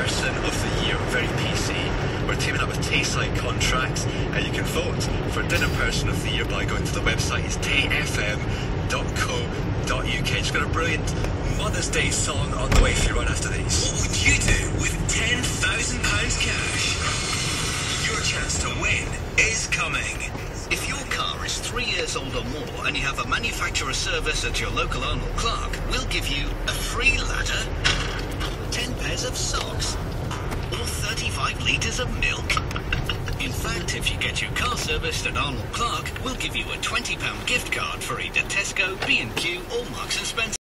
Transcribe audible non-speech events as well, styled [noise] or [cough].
person of the year, very PC. We're teaming up with Tastelike Contracts, and you can vote for dinner person of the year by going to the website. It's tfm.co.uk It's got a brilliant Mother's Day song on the way if you run after these. What would you do with £10,000 cash? Your chance to win is coming. If your car is three years old or more and you have a manufacturer service at your local Arnold Clark, we'll give you a free ladder pairs of socks, or 35 litres of milk. [laughs] In fact, if you get your car serviced at Arnold Clark, we'll give you a £20 gift card for either Tesco, B&Q or Marks & Spencer.